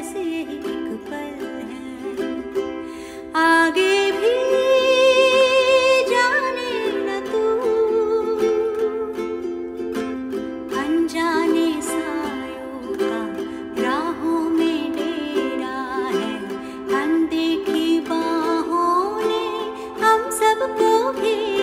बस यही एक पल है। आगे भी जाने न तू। अनजाने सायों का राहों में डेरा है। अनदेखी बाहों ने हम सबको भी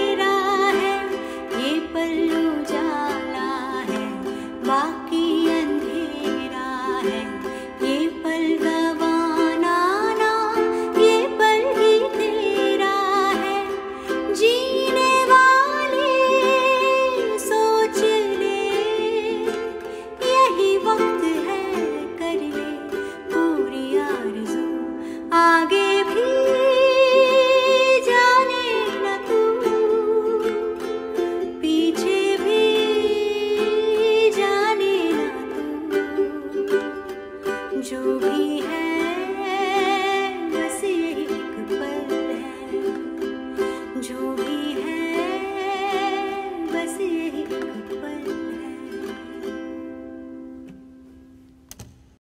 जो भी है